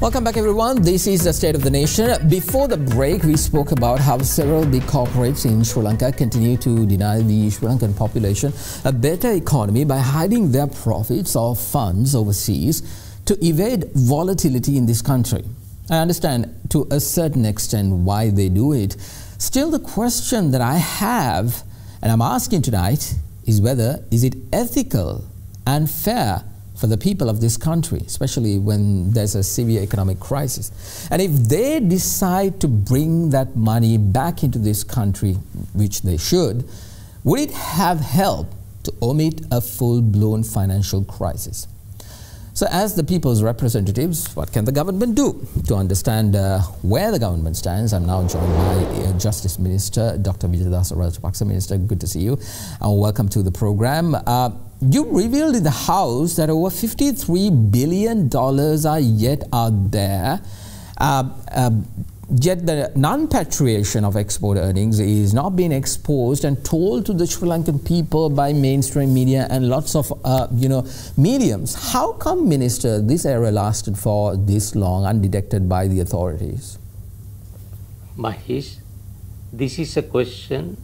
Welcome back, everyone. This is the State of the Nation. Before the break, we spoke about how several big corporates in Sri Lanka continue to deny the Sri Lankan population a better economy by hiding their profits or funds overseas to evade volatility in this country. I understand to a certain extent why they do it. Still, the question that I have, and I'm asking tonight, is whether is it ethical and fair for the people of this country, especially when there's a severe economic crisis. And if they decide to bring that money back into this country, which they should, would it have helped to omit a full-blown financial crisis? So as the people's representatives, what can the government do to understand uh, where the government stands? I'm now joined by uh, Justice Minister Dr. Wijeyadasa Rajapakshe. Minister, good to see you and welcome to the program. Uh, you revealed in the House that over $53 billion are yet out there. Yet the non-patriation of export earnings is not being exposed and told to the Sri Lankan people by mainstream media and lots of, uh, you know, mediums. How come, Minister, this era lasted for this long undetected by the authorities? Mahieash, this is a question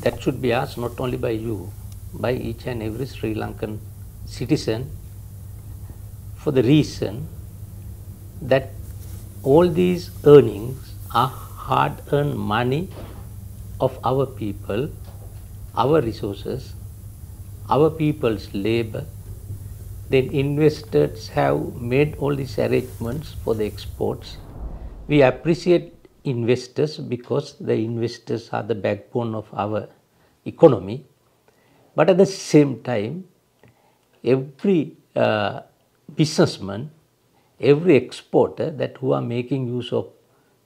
that should be asked not only by you, by each and every Sri Lankan citizen for the reason that all these earnings are hard earned money of our people, our resources, our people's labor. Then investors have made all these arrangements for the exports. We appreciate investors because the investors are the backbone of our economy but at the same time, every uh, businessman, every exporter that who are making use of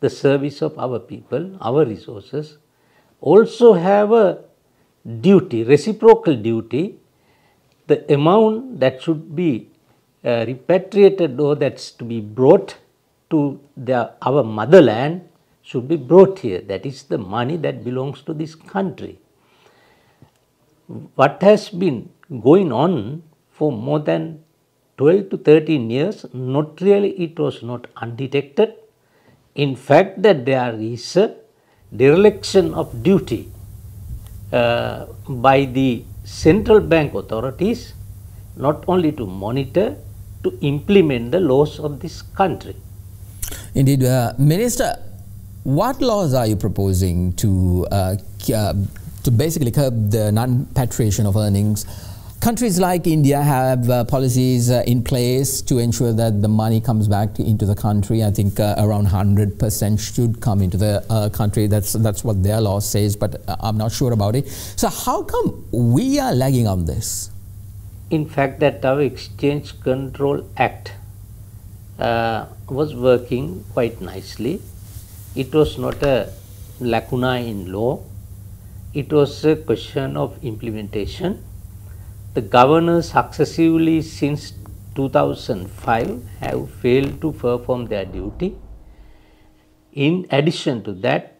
the service of our people, our resources, also have a duty, reciprocal duty, the amount that should be uh, repatriated or that's to be brought to the, our motherland should be brought here. That is the money that belongs to this country what has been going on for more than 12 to 13 years, not really it was not undetected. In fact, that there is a dereliction of duty uh, by the central bank authorities not only to monitor, to implement the laws of this country. Indeed, uh, Minister, what laws are you proposing to uh, uh to basically curb the non-patriation of earnings. Countries like India have uh, policies uh, in place to ensure that the money comes back to, into the country. I think uh, around 100% should come into the uh, country. That's, that's what their law says, but uh, I'm not sure about it. So how come we are lagging on this? In fact, that our Exchange Control Act uh, was working quite nicely. It was not a lacuna in law it was a question of implementation. The governors successively since 2005 have failed to perform their duty. In addition to that,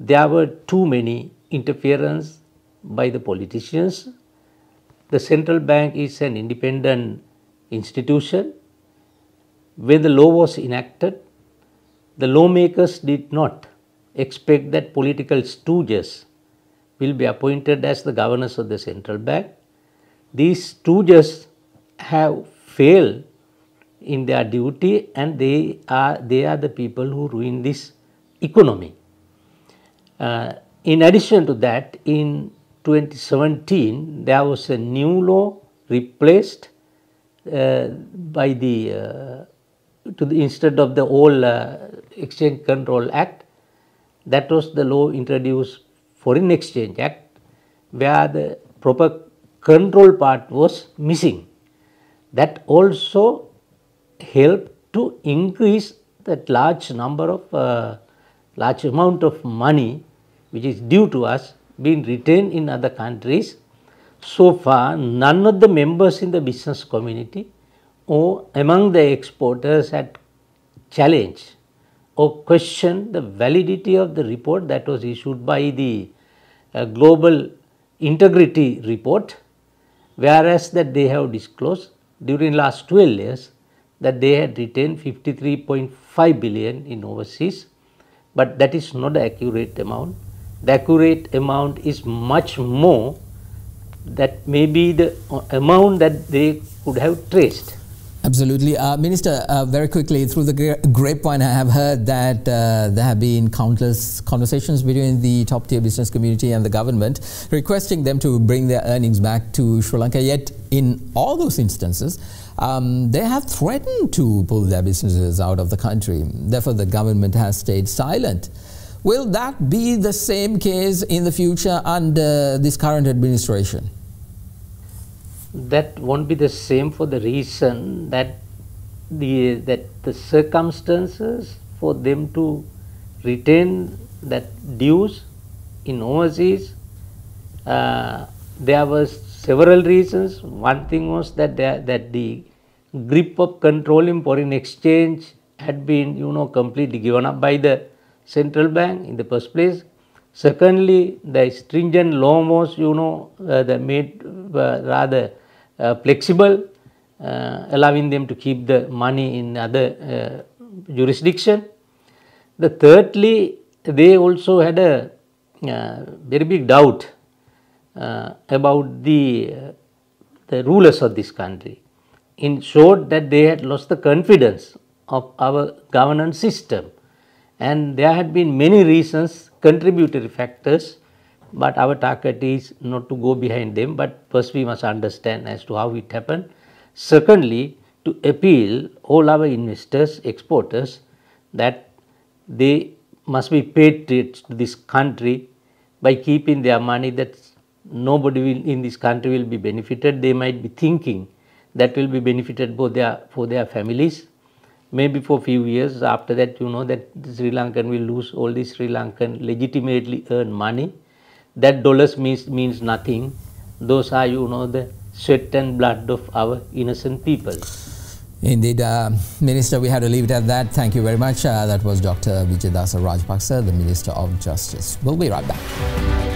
there were too many interference by the politicians. The central bank is an independent institution. When the law was enacted, the lawmakers did not expect that political stooges will be appointed as the governors of the central bank. These stooges have failed in their duty and they are, they are the people who ruin this economy. Uh, in addition to that, in 2017, there was a new law replaced uh, by the, uh, to the, instead of the old uh, Exchange Control Act, that was the law introduced Foreign Exchange Act where the proper control part was missing. That also helped to increase that large number of uh, large amount of money which is due to us being retained in other countries. So far none of the members in the business community or among the exporters had challenged or questioned the validity of the report that was issued by the uh, global integrity report whereas that they have disclosed during last 12 years that they had retained 53.5 billion in overseas, but that is not the accurate amount. The accurate amount is much more that may be the uh, amount that they could have traced. Absolutely. Uh, Minister, uh, very quickly, through the grapevine, I have heard that uh, there have been countless conversations between the top tier business community and the government requesting them to bring their earnings back to Sri Lanka. Yet, in all those instances, um, they have threatened to pull their businesses out of the country. Therefore, the government has stayed silent. Will that be the same case in the future under this current administration? That won't be the same for the reason that the that the circumstances for them to retain that dues in overseas uh, there was several reasons. One thing was that there, that the grip of controlling foreign exchange had been you know completely given up by the central bank in the first place. Secondly the stringent law was you know uh, that made uh, rather flexible, uh, allowing them to keep the money in other uh, jurisdiction. The thirdly, they also had a very big doubt about the, the rulers of this country. In short, that they had lost the confidence of our governance system and there had been many reasons contributory factors but our target is not to go behind them, but first we must understand as to how it happened. Secondly, to appeal all our investors, exporters that they must be patriots to this country by keeping their money that nobody will in this country will be benefited. They might be thinking that will be benefited both their, for their families. Maybe for a few years after that you know that Sri Lankan will lose all this Sri Lankan legitimately earned money that dollars means means nothing those are you know the sweat and blood of our innocent people Indeed, uh, Minister, we have to leave it at that. Thank you very much. Uh, that was Dr. Wijeyadasa Rajapakshe, the Minister of Justice. We'll be right back.